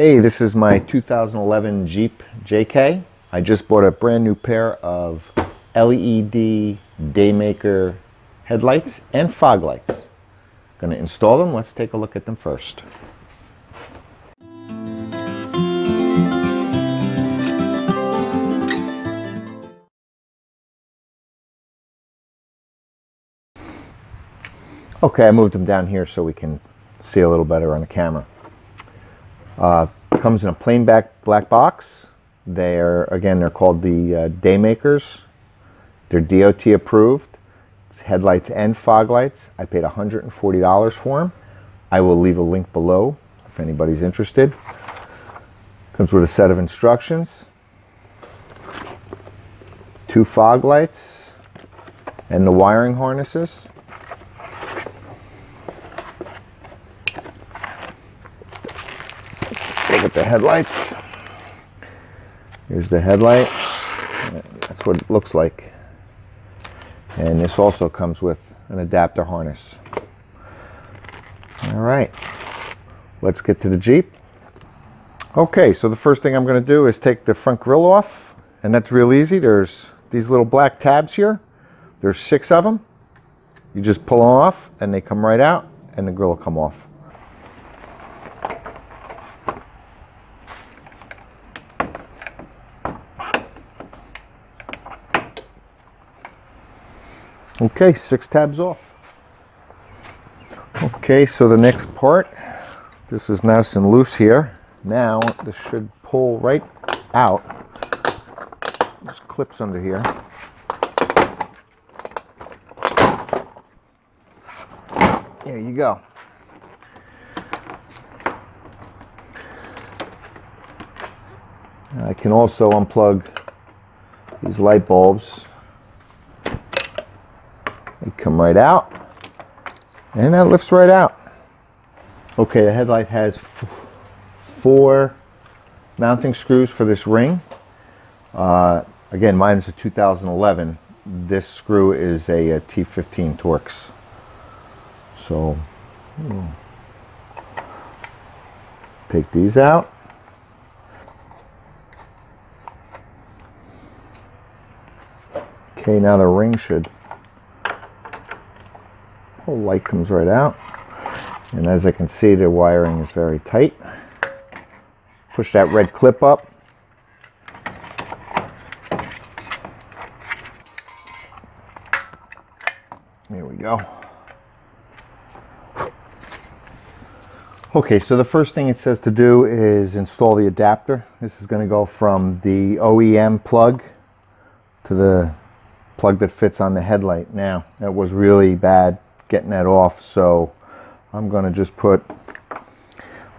Hey, this is my 2011 Jeep JK. I just bought a brand new pair of LED Daymaker headlights and fog lights. Going to install them. Let's take a look at them first. Okay, I moved them down here so we can see a little better on the camera. Uh, comes in a plain back black box. They're again they're called the uh, Daymakers. They're DOT approved. It's headlights and fog lights. I paid $140 for them. I will leave a link below if anybody's interested. Comes with a set of instructions, two fog lights, and the wiring harnesses. Look at the headlights. Here's the headlight. That's what it looks like. And this also comes with an adapter harness. All right, let's get to the Jeep. Okay, so the first thing I'm gonna do is take the front grille off, and that's real easy. There's these little black tabs here. There's six of them. You just pull them off, and they come right out, and the grill will come off. Okay, six tabs off. Okay, so the next part, this is nice and loose here. Now this should pull right out. There's clips under here. There you go. I can also unplug these light bulbs come right out and that lifts right out. Okay, the headlight has four mounting screws for this ring. Uh, again, mine is a 2011. This screw is a a T15 Torx. So, hmm. take these out. Okay, now the ring should whole light comes right out. And as I can see, the wiring is very tight. Push that red clip up. There we go. Okay, so the first thing it says to do is install the adapter. This is going to go from the OEM plug to the plug that fits on the headlight. Now, that was really bad getting that off so I'm going to just put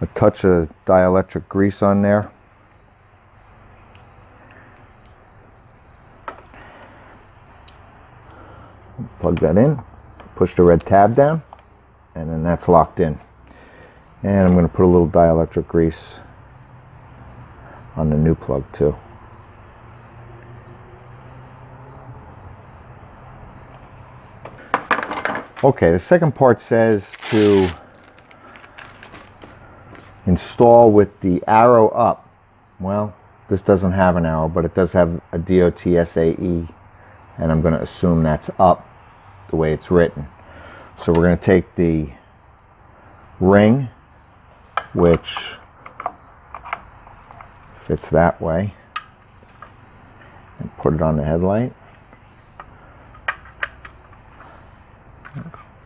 a touch of dielectric grease on there. Plug that in push the red tab down and then that's locked in. And I'm going to put a little dielectric grease on the new plug too Okay, the second part says to install with the arrow up. Well, this doesn't have an arrow, but it does have a DOT SAE, and I'm going to assume that's up the way it's written. So we're going to take the ring, which fits that way, and put it on the headlight.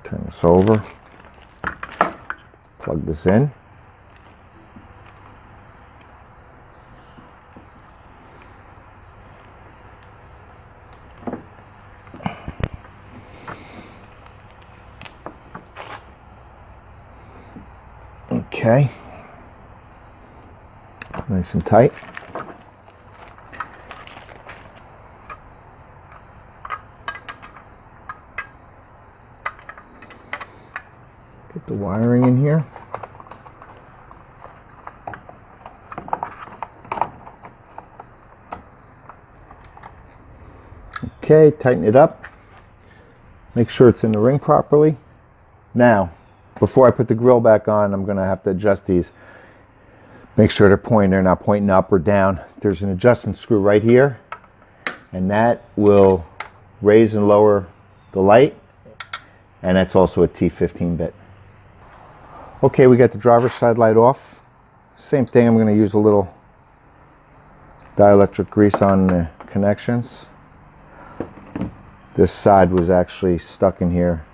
Turn this over. Plug this in. Okay. Nice and tight. Get the wiring in here. Okay, tighten it up. Make sure it's in the ring properly. Now, before I put the grill back on, I'm going to have to adjust these. Make sure they're pointing, they're not pointing up or down. There's an adjustment screw right here and that will raise and lower the light and that's also a T15 bit. Okay, we got the driver's side light off. Same thing, I'm going to use a little dielectric grease on the connections. This side was actually stuck in here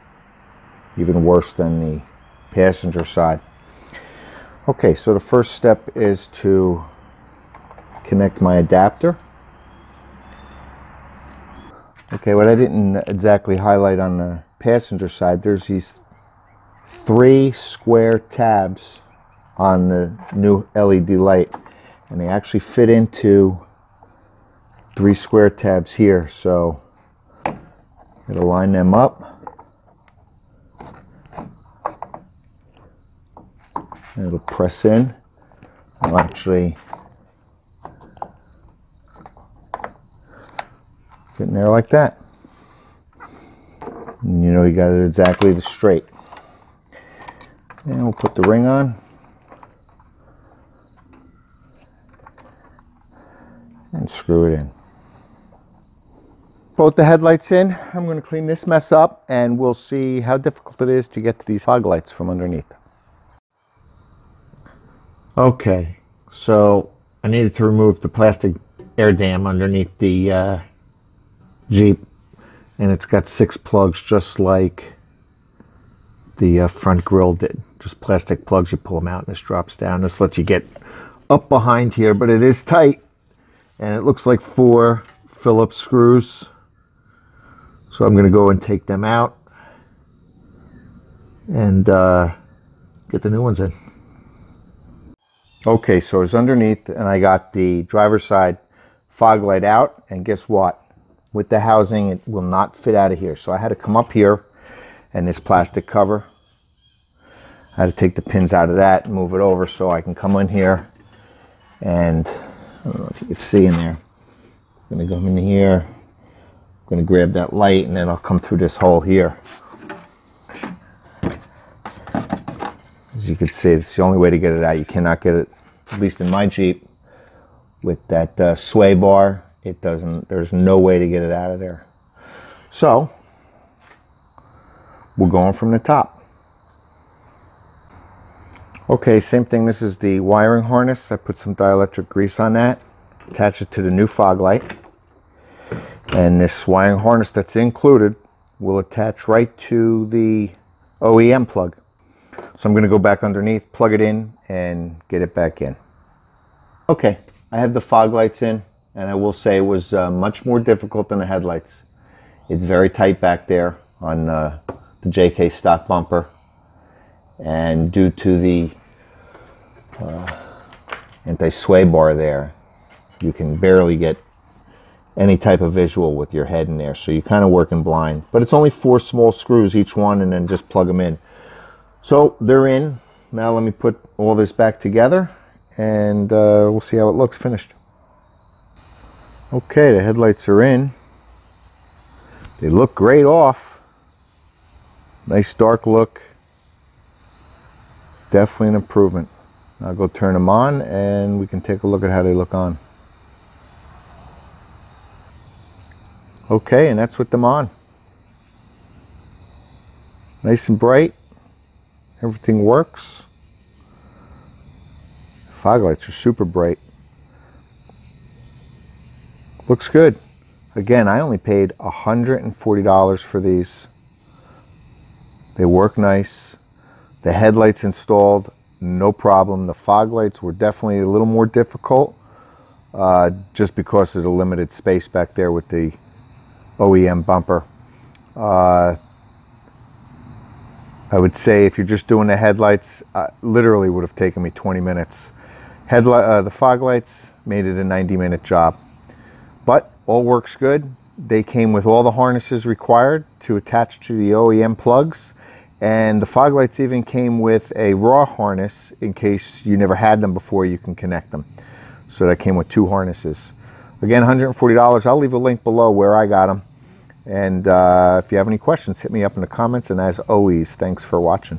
even worse than the passenger side. Okay, so the first step is to connect my adapter. Okay, what I didn't exactly highlight on the passenger side, there's these three square tabs on the new LED light. And they actually fit into three square tabs here. So it'll line them up. And it'll press in. I'll actually fit in there like that. And you know you got it exactly the straight we'll put the ring on. And screw it in. Both the headlights in. I'm going to clean this mess up and we'll see how difficult it is to get to these fog lights from underneath. Okay, so I needed to remove the plastic air dam underneath the uh, Jeep and it's got six plugs just like the uh, front grill did. Just plastic plugs, you pull them out and this drops down. This lets you get up behind here, but it is tight and it looks like four Phillips screws. So I'm going to go and take them out and uh, get the new ones in. Okay, so it's underneath and I got the driver's side fog light out and guess what? With the housing, it will not fit out of here. So I had to come up here and this plastic cover. I had to take the pins out of that and move it over so I can come in here and I don't know if you can see in there. I'm gonna come in here, I'm gonna grab that light and then I'll come through this hole here. As you can see, it's the only way to get it out. You cannot get it, at least in my Jeep, with that uh, sway bar. It doesn't, there's no way to get it out of there. So, we're going from the top. Okay, same thing. This is the wiring harness. I put some dielectric grease on that. Attach it to the new fog light. And this wiring harness that's included will attach right to the OEM plug. So I'm going to go back underneath, plug it in, and get it back in. Okay, I have the fog lights in, and I will say it was uh, much more difficult than the headlights. It's very tight back there on uh, the JK stock bumper. And due to the uh, anti-sway bar there, you can barely get any type of visual with your head in there. So you're kind of working blind. But it's only four small screws each one and then just plug them in. So they're in. Now let me put all this back together and uh, we'll see how it looks finished. Okay, the headlights are in. They look great off. Nice dark look. Definitely an improvement. I'll go turn them on and we can take a look at how they look on. Okay, and that's with them on. Nice and bright. Everything works. Fog lights are super bright. Looks good. Again, I only paid $140 for these. They work nice. The headlights installed, no problem. The fog lights were definitely a little more difficult uh, just because of the limited space back there with the OEM bumper. Uh, I would say if you're just doing the headlights, uh, literally would have taken me 20 minutes. Headlight, uh, the fog lights made it a 90 minute job. But all works good. They came with all the harnesses required to attach to the OEM plugs. And the fog lights even came with a raw harness in case you never had them before, you can connect them. So that came with two harnesses. Again, $140. I'll leave a link below where I got them. And uh, if you have any questions, hit me up in the comments. And as always, thanks for watching.